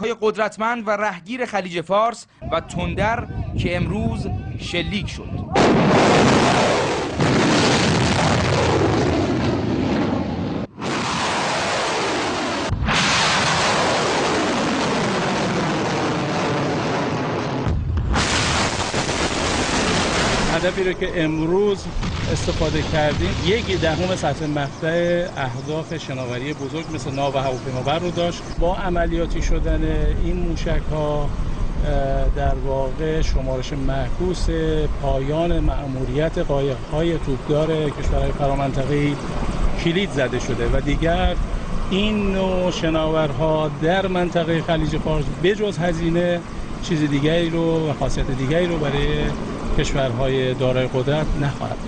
های قدرتمند و رهگیر خلیج فارس و تندر که امروز شلیک شد. هدفی رو که امروز استفاده کردیم یک دهم سطح مقطع اهداف شناوری بزرگ مثل ناو و هواپیمابر رو داشت. با عملیاتی شدن این موشک ها در واقع شمارش معکوس پایان مأموریت قایق های توپدار کشورهای فرامنطقه‌ای کلید زده شده و دیگر این نوع شناورها در منطقه خلیج فارس بجز هزینه چیز دیگری رو و خاصیت دیگری رو برای کشورهای دارای قدرت نخواهد